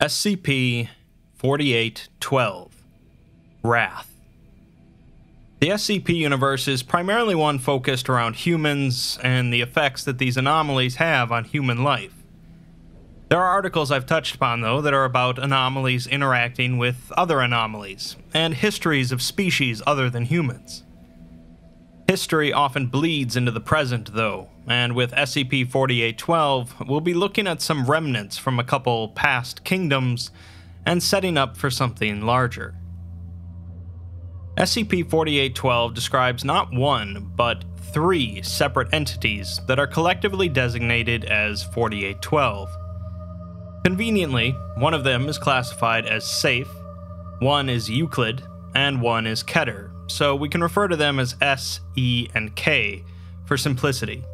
SCP 4812 Wrath. The SCP universe is primarily one focused around humans and the effects that these anomalies have on human life. There are articles I've touched upon, though, that are about anomalies interacting with other anomalies, and histories of species other than humans. History often bleeds into the present, though, and with SCP 4812, we'll be looking at some remnants from a couple past kingdoms and setting up for something larger. SCP 4812 describes not one, but three separate entities that are collectively designated as 4812. Conveniently, one of them is classified as safe, one is Euclid, and one is Keter, so we can refer to them as S, E, and K for simplicity.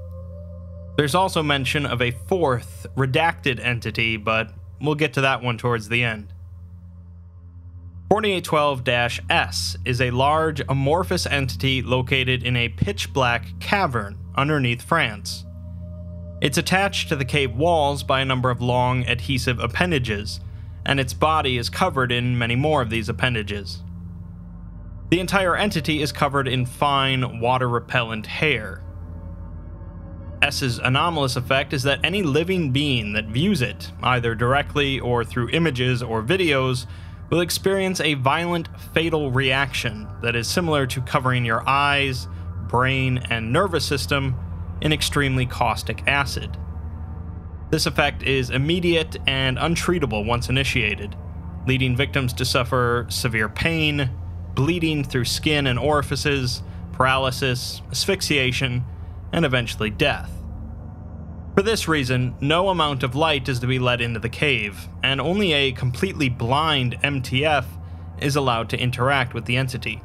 There's also mention of a fourth, redacted entity, but we'll get to that one towards the end. 4812 S is a large amorphous entity located in a pitch black cavern underneath France. It's attached to the cave walls by a number of long adhesive appendages, and its body is covered in many more of these appendages. The entire entity is covered in fine, water repellent hair. S's anomalous effect is that any living being that views it, either directly or through images or videos, will experience a violent, fatal reaction that is similar to covering your eyes, brain, and nervous system in extremely caustic acid. This effect is immediate and untreatable once initiated, leading victims to suffer severe pain, bleeding through skin and orifices, paralysis, asphyxiation, and eventually death. For this reason, no amount of light is to be let into the cave, and only a completely blind MTF is allowed to interact with the entity.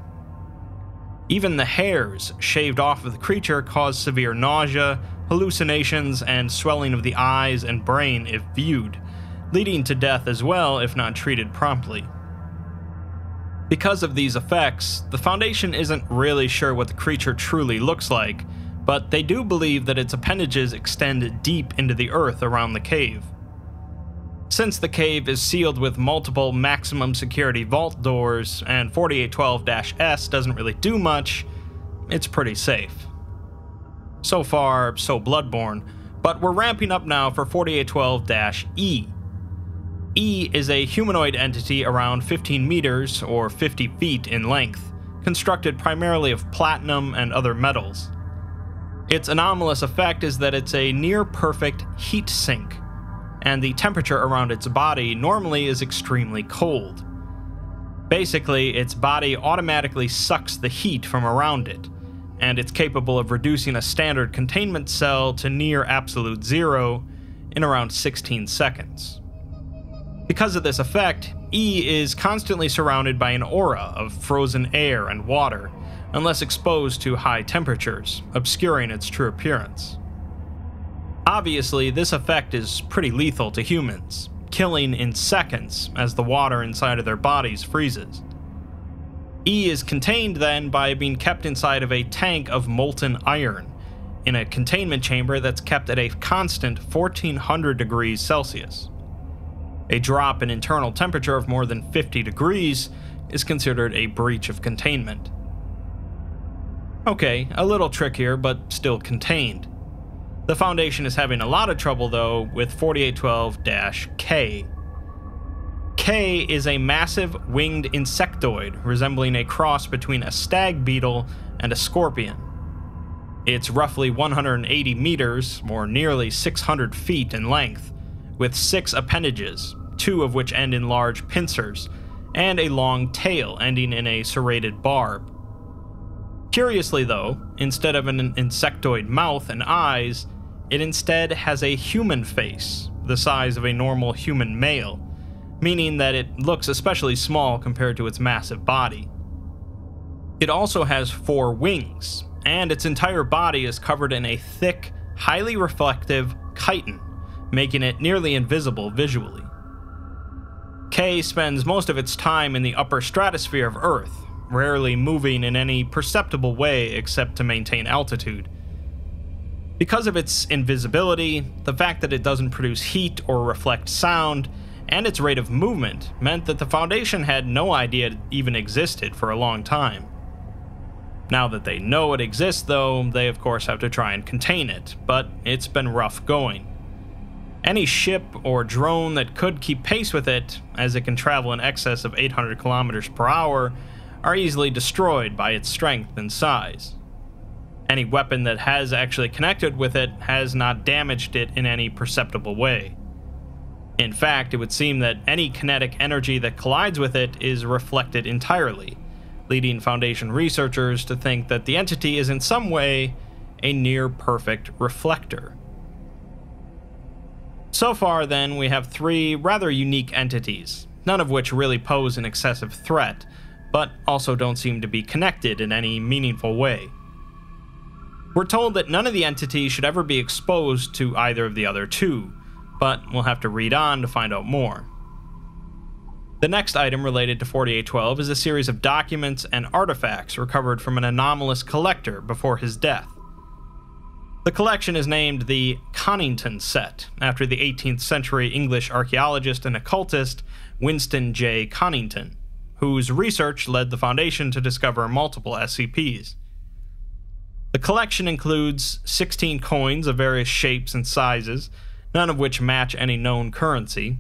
Even the hairs shaved off of the creature cause severe nausea, hallucinations, and swelling of the eyes and brain if viewed, leading to death as well if not treated promptly. Because of these effects, the Foundation isn't really sure what the creature truly looks like, but they do believe that its appendages extend deep into the earth around the cave. Since the cave is sealed with multiple maximum security vault doors, and 4812 S doesn't really do much, it's pretty safe. So far, so Bloodborne, but we're ramping up now for 4812 E. Is a humanoid entity around 15 meters, or 50 feet in length, constructed primarily of platinum and other metals. Its anomalous effect is that it's a near perfect heat sink, and the temperature around its body normally is extremely cold. Basically, its body automatically sucks the heat from around it, and it's capable of reducing a standard containment cell to near absolute zero in around 16 seconds. Because of this effect, E is constantly surrounded by an aura of frozen air and water, unless exposed to high temperatures, obscuring its true appearance. Obviously, this effect is pretty lethal to humans, killing in seconds as the water inside of their bodies freezes. E is contained then by being kept inside of a tank of molten iron, in a containment chamber that's kept at a constant 1400 degrees Celsius. A drop in internal temperature of more than 50 degrees is considered a breach of containment. Okay, a little trickier, but still contained. The Foundation is having a lot of trouble, though, with 4812 K. K is a massive winged insectoid resembling a cross between a stag beetle and a scorpion. It's roughly 180 meters, or nearly 600 feet in length, with six appendages, two of which end in large pincers, and a long tail ending in a serrated barb. Curiously, though, instead of an insectoid mouth and eyes, it instead has a human face, the size of a normal human male, meaning that it looks especially small compared to its massive body. It also has four wings, and its entire body is covered in a thick, highly reflective chitin, making it nearly invisible visually. K spends most of its time in the upper stratosphere of Earth, rarely moving in any perceptible way except to maintain altitude. Because of its invisibility, the fact that it doesn't produce heat or reflect sound, and its rate of movement meant that the Foundation had no idea it even existed for a long time. Now that they know it exists, though, they of course have to try and contain it, but it's been rough going. Any ship or drone that could keep pace with it, as it can travel in excess of 800 kilometers per hour, are easily destroyed by its strength and size. Any weapon that has actually connected with it has not damaged it in any perceptible way. In fact, it would seem that any kinetic energy that collides with it is reflected entirely, leading Foundation researchers to think that the entity is in some way a near perfect reflector. So far, then, we have three rather unique entities, none of which really pose an excessive threat, but also don't seem to be connected in any meaningful way. We're told that none of the entities should ever be exposed to either of the other two, but we'll have to read on to find out more. The next item related to 4812 is a series of documents and artifacts recovered from an anomalous collector before his death. The collection is named the Conington Set, after the 18th century English archaeologist and occultist Winston J. Conington, whose research led the Foundation to discover multiple SCPs. The collection includes 16 coins of various shapes and sizes, none of which match any known currency,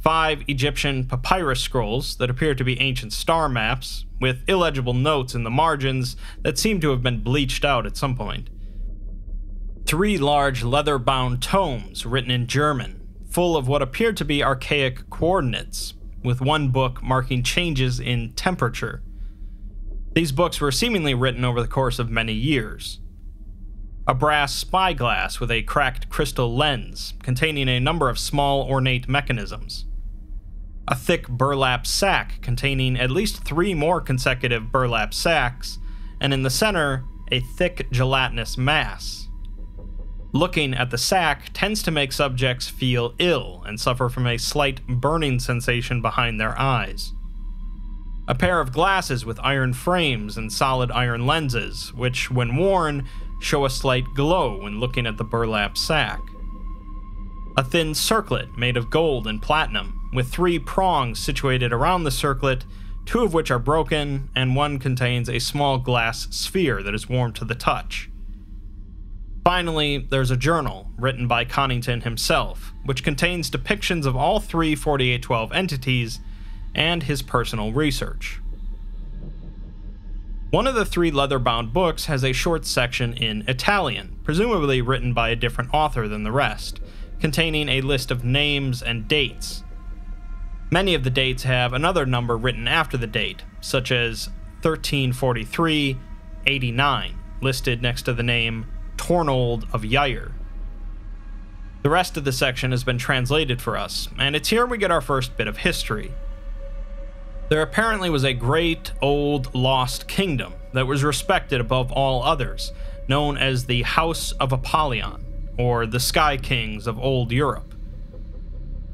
five Egyptian papyrus scrolls that appear to be ancient star maps, with illegible notes in the margins that seem to have been bleached out at some point, three large leather bound tomes written in German, full of what appeared to be archaic coordinates, with one book marking changes in temperature. These books were seemingly written over the course of many years. A brass spyglass with a cracked crystal lens containing a number of small ornate mechanisms. A thick burlap sack containing at least three more consecutive burlap sacks, and in the center, a thick gelatinous mass. Looking at the sack tends to make subjects feel ill and suffer from a slight burning sensation behind their eyes. A pair of glasses with iron frames and solid iron lenses, which, when worn, show a slight glow when looking at the burlap sack. A thin circlet made of gold and platinum, with three prongs situated around the circlet, two of which are broken, and one contains a small glass sphere that is warm to the touch. Finally, there's a journal written by Conington himself, which contains depictions of all three 4812 entities and his personal research. One of the three leather bound books has a short section in Italian, presumably written by a different author than the rest, containing a list of names and dates. Many of the dates have another number written after the date, such as 1343 89, listed next to the name Tornold of Yair. The rest of the section has been translated for us, and it's here we get our first bit of history. There apparently was a great old lost kingdom that was respected above all others, known as the House of Apollyon, or the Sky Kings of Old Europe.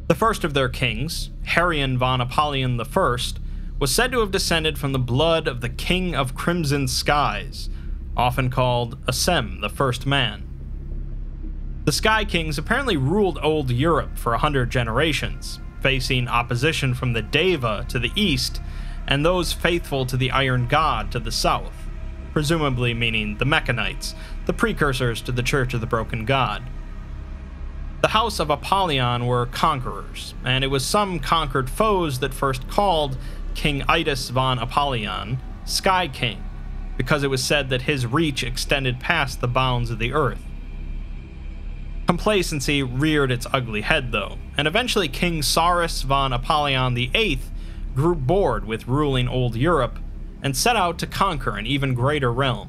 The first of their kings, Harion von Apollyon I, was said to have descended from the blood of the King of Crimson Skies, often called Assem, the First Man. The Sky Kings apparently ruled old Europe for a hundred generations, facing opposition from the Daeva to the east and those faithful to the Iron God to the south, presumably meaning the Mechanites, the precursors to the Church of the Broken God. The House of Apollyon were conquerors, and it was some conquered foes that first called King Itus von Apollyon Sky King, because it was said that his reach extended past the bounds of the earth. Complacency reared its ugly head, though, and eventually King Saurus von Apollyon VIII grew bored with ruling old Europe and set out to conquer an even greater realm.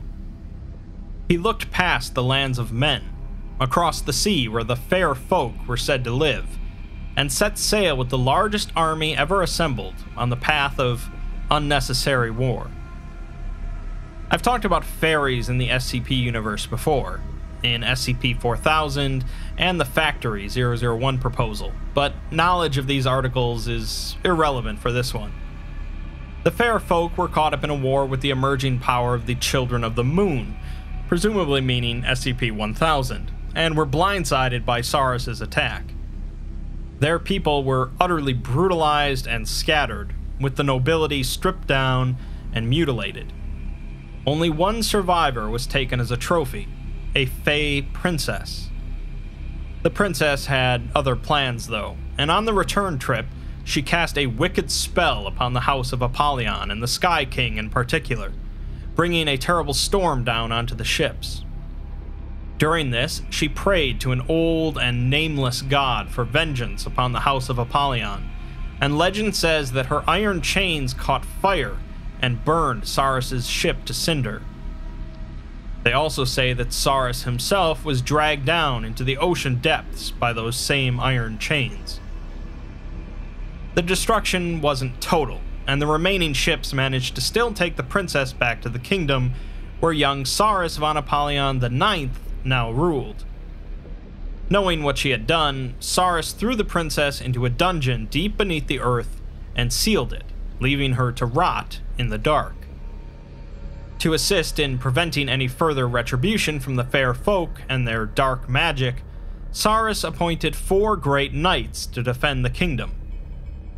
He looked past the lands of men, across the sea where the fair folk were said to live, and set sail with the largest army ever assembled on the path of unnecessary war. I've talked about fairies in the SCP universe before, in SCP 4000 and the Factory 001 proposal, but knowledge of these articles is irrelevant for this one. The fair folk were caught up in a war with the emerging power of the Children of the Moon, presumably meaning SCP 1000, and were blindsided by Saurus's attack. Their people were utterly brutalized and scattered, with the nobility stripped down and mutilated. Only one survivor was taken as a trophy a Fey princess. The princess had other plans, though, and on the return trip, she cast a wicked spell upon the house of Apollyon and the Sky King in particular, bringing a terrible storm down onto the ships. During this, she prayed to an old and nameless god for vengeance upon the house of Apollyon, and legend says that her iron chains caught fire and burned Saras's ship to cinder. They also say that Saras himself was dragged down into the ocean depths by those same iron chains. The destruction wasn't total, and the remaining ships managed to still take the princess back to the kingdom where young Saras von Apollyon IX now ruled. Knowing what she had done, Saras threw the princess into a dungeon deep beneath the earth and sealed it, leaving her to rot in the dark. To assist in preventing any further retribution from the fair folk and their dark magic, Saras appointed four great knights to defend the kingdom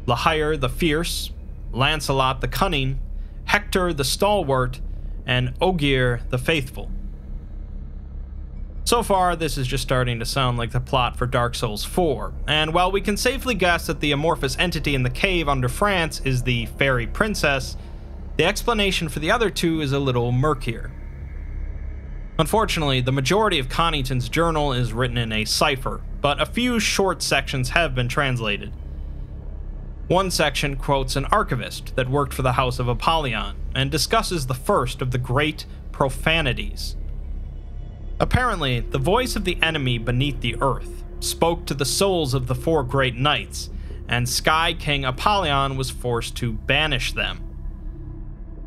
Lahair the Fierce, Lancelot the Cunning, Hector the Stalwart, and Ogier the Faithful. So far, this is just starting to sound like the plot for Dark Souls 4, and while we can safely guess that the amorphous entity in the cave under France is the fairy princess, the explanation for the other two is a little murkier. Unfortunately, the majority of Connington's journal is written in a cipher, but a few short sections have been translated. One section quotes an archivist that worked for the House of Apollyon and discusses the first of the great profanities Apparently, the voice of the enemy beneath the earth spoke to the souls of the four great knights, and Sky King Apollyon was forced to banish them.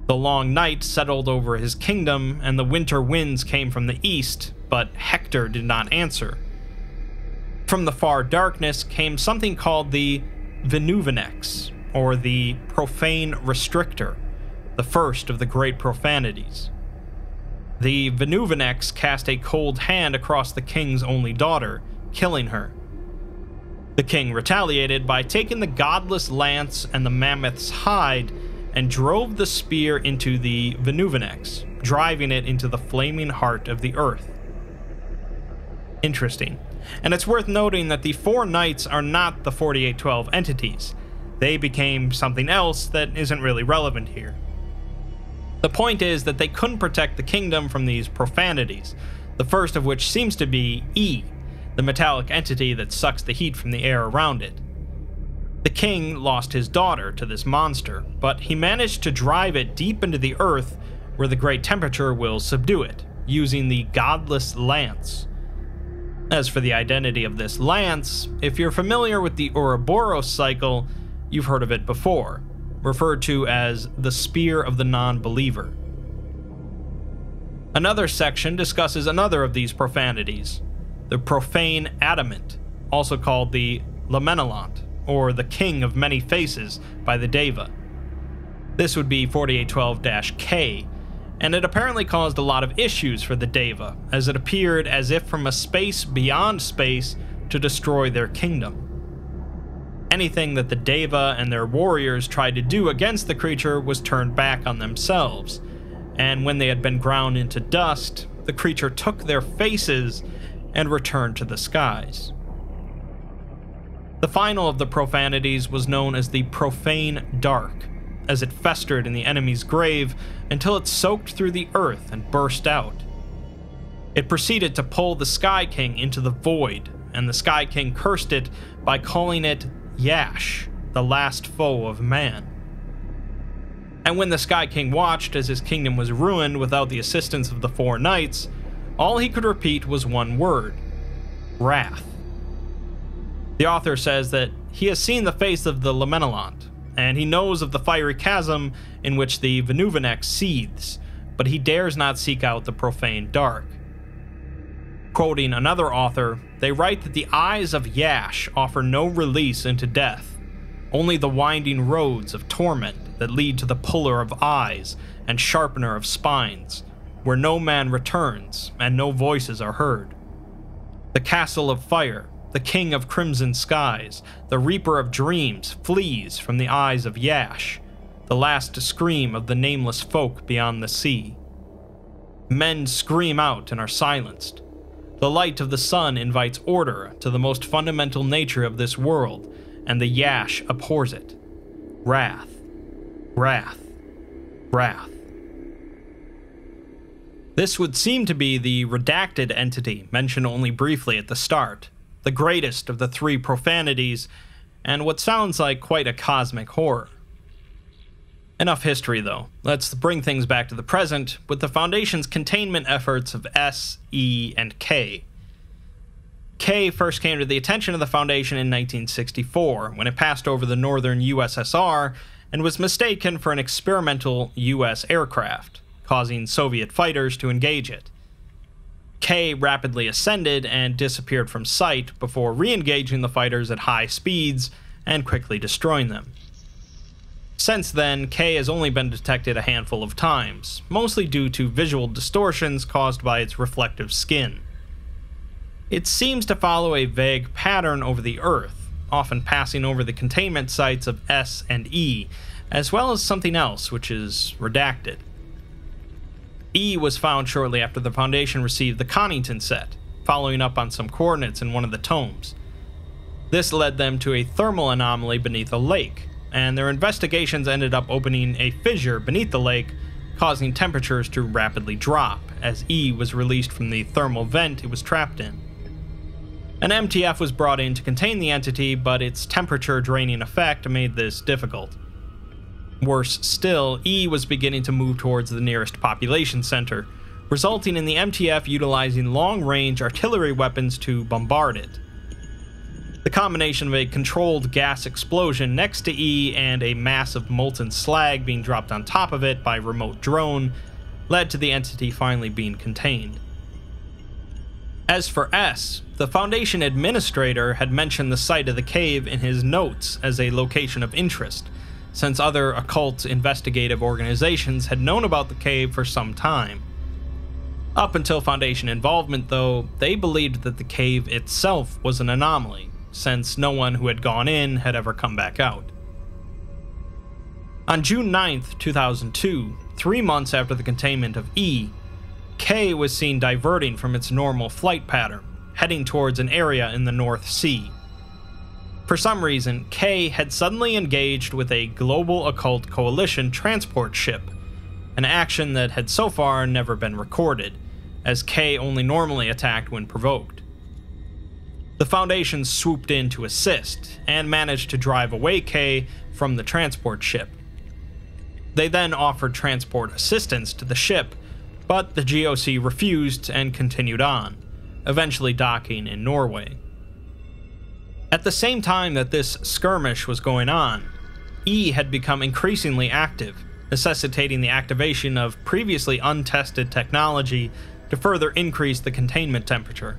The long night settled over his kingdom, and the winter winds came from the east, but Hector did not answer. From the far darkness came something called the Venuvinex, or the Profane Restrictor, the first of the great profanities. The Venuvinex cast a cold hand across the king's only daughter, killing her. The king retaliated by taking the godless lance and the mammoth's hide and drove the spear into the Venuvinex, driving it into the flaming heart of the earth. Interesting. And it's worth noting that the four knights are not the 4812 entities. They became something else that isn't really relevant here. The point is that they couldn't protect the kingdom from these profanities, the first of which seems to be E, the metallic entity that sucks the heat from the air around it. The king lost his daughter to this monster, but he managed to drive it deep into the earth where the great temperature will subdue it, using the godless lance. As for the identity of this lance, if you're familiar with the Ouroboros cycle, you've heard of it before referred to as the Spear of the Non Believer. Another section discusses another of these profanities, the profane adamant, also called the Lamenelant, or the King of Many Faces by the Daeva. This would be 4812 K, and it apparently caused a lot of issues for the Daeva, as it appeared as if from a space beyond space to destroy their kingdom anything that the Daeva and their warriors tried to do against the creature was turned back on themselves. And when they had been ground into dust, the creature took their faces and returned to the skies. The final of the profanities was known as the Profane Dark, as it festered in the enemy's grave until it soaked through the earth and burst out. It proceeded to pull the Sky King into the void, and the Sky King cursed it by calling it Yash, the last foe of man. And when the Sky King watched as his kingdom was ruined without the assistance of the four knights, all he could repeat was one word wrath. The author says that he has seen the face of the Lamenelant, and he knows of the fiery chasm in which the Venuvinex seethes, but he dares not seek out the profane dark. Quoting another author, they write that the eyes of Yash offer no release into death, only the winding roads of torment that lead to the puller of eyes and sharpener of spines, where no man returns and no voices are heard. The castle of fire, the king of crimson skies, the reaper of dreams, flees from the eyes of Yash, the last scream of the nameless folk beyond the sea. Men scream out and are silenced. The light of the sun invites order to the most fundamental nature of this world, and the Yash abhors it. Wrath, wrath, wrath. This would seem to be the redacted entity mentioned only briefly at the start, the greatest of the three profanities, and what sounds like quite a cosmic horror. Enough history, though. Let's bring things back to the present with the Foundation's containment efforts of S, E, and K. K first came to the attention of the Foundation in 1964 when it passed over the northern USSR and was mistaken for an experimental US aircraft causing Soviet fighters to engage it. K rapidly ascended and disappeared from sight before re engaging the fighters at high speeds and quickly destroying them. Since then, K has only been detected a handful of times, mostly due to visual distortions caused by its reflective skin. It seems to follow a vague pattern over the Earth, often passing over the containment sites of S and E, as well as something else which is redacted. E was found shortly after the Foundation received the Connington set, following up on some coordinates in one of the tomes. This led them to a thermal anomaly beneath a lake, and their investigations ended up opening a fissure beneath the lake, causing temperatures to rapidly drop as E was released from the thermal vent it was trapped in. An MTF was brought in to contain the entity, but its temperature draining effect made this difficult. Worse still, E was beginning to move towards the nearest population center, resulting in the MTF utilizing long range artillery weapons to bombard it. The combination of a controlled gas explosion next to E and a mass of molten slag being dropped on top of it by remote drone led to the entity finally being contained. As for S, the Foundation administrator had mentioned the site of the cave in his notes as a location of interest, since other occult investigative organizations had known about the cave for some time. Up until Foundation involvement, though, they believed that the cave itself was an anomaly, since no one who had gone in had ever come back out. On June 9, 2002, three months after the containment of E, K was seen diverting from its normal flight pattern, heading towards an area in the North Sea. For some reason, K had suddenly engaged with a global occult coalition transport ship, an action that had so far never been recorded, as K only normally attacked when provoked. The Foundation swooped in to assist, and managed to drive away K from the transport ship. They then offered transport assistance to the ship, but the GOC refused and continued on, eventually docking in Norway. At the same time that this skirmish was going on, E had become increasingly active, necessitating the activation of previously untested technology to further increase the containment temperature.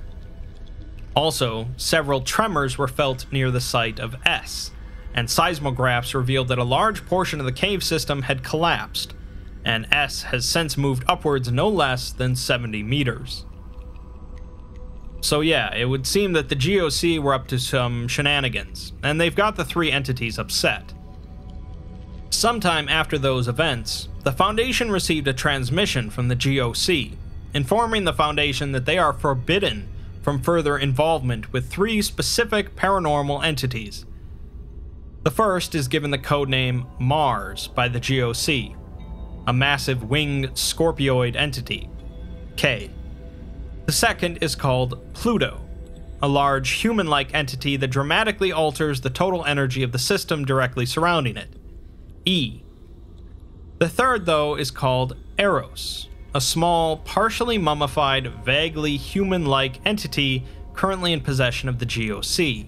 Also, several tremors were felt near the site of S, and seismographs revealed that a large portion of the cave system had collapsed, and S has since moved upwards no less than 70 meters. So yeah, it would seem that the GOC were up to some shenanigans, and they've got the three entities upset. Sometime after those events, the Foundation received a transmission from the GOC, informing the Foundation that they are forbidden from further involvement with three specific paranormal entities. The first is given the codename Mars by the GOC, a massive winged scorpioid entity, K. The second is called Pluto, a large human like entity that dramatically alters the total energy of the system directly surrounding it. E. The third, though, is called Eros, a small, partially mummified, vaguely human like entity currently in possession of the GOC.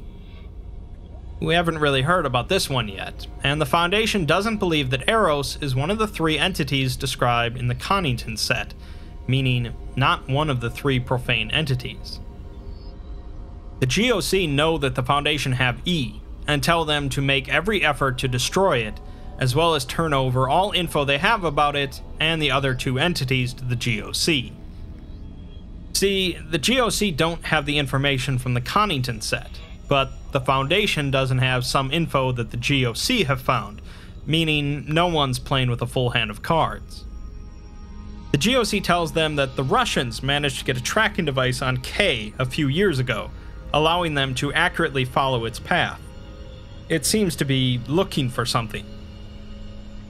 We haven't really heard about this one yet, and the Foundation doesn't believe that Eros is one of the three entities described in the Connington set, meaning not one of the three profane entities. The GOC know that the Foundation have E, and tell them to make every effort to destroy it, as well as turn over all info they have about it and the other two entities to the GOC. See, the GOC don't have the information from the Connington set, but the Foundation doesn't have some info that the GOC have found, meaning no one's playing with a full hand of cards. The GOC tells them that the Russians managed to get a tracking device on K a few years ago, allowing them to accurately follow its path. It seems to be looking for something.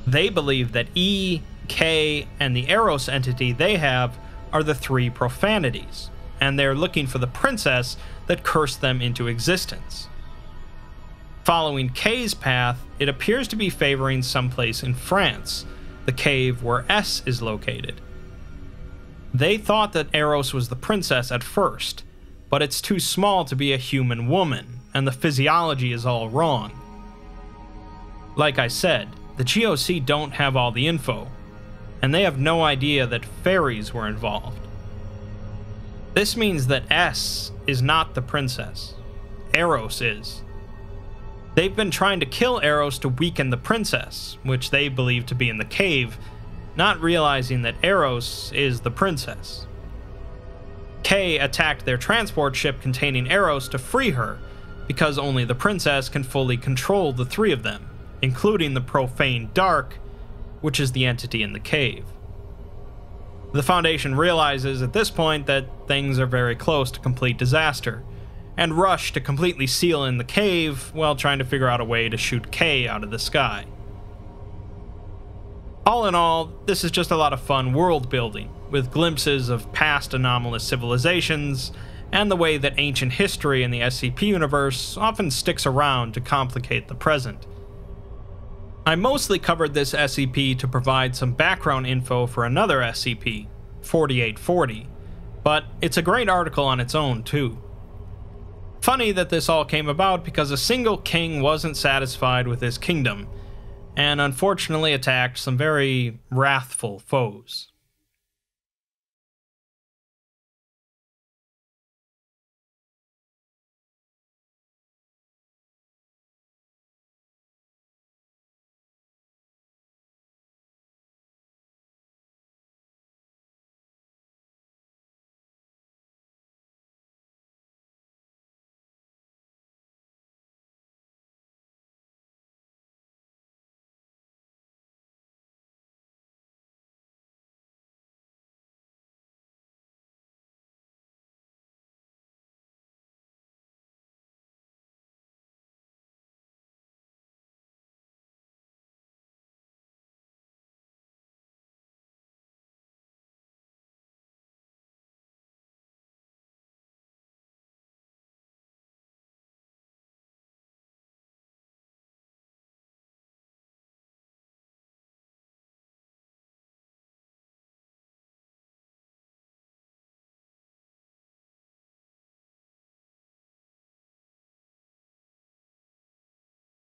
They believe that E, K, and the Eros entity they have are the three profanities, and they're looking for the princess that cursed them into existence. Following K's path, it appears to be favoring someplace in France, the cave where S is located. They thought that Eros was the princess at first, but it's too small to be a human woman, and the physiology is all wrong. Like I said, the GOC don't have all the info, and they have no idea that fairies were involved. This means that S is not the princess. Eros is. They've been trying to kill Eros to weaken the princess, which they believe to be in the cave, not realizing that Eros is the princess. K attacked their transport ship containing Eros to free her, because only the princess can fully control the three of them, including the profane Dark, which is the entity in the cave. The Foundation realizes at this point that things are very close to complete disaster, and rush to completely seal in the cave while trying to figure out a way to shoot K out of the sky. All in all, this is just a lot of fun world building, with glimpses of past anomalous civilizations, and the way that ancient history in the SCP universe often sticks around to complicate the present. I mostly covered this SCP to provide some background info for another SCP, 4840, but it's a great article on its own, too. Funny that this all came about because a single king wasn't satisfied with his kingdom, and unfortunately attacked some very wrathful foes.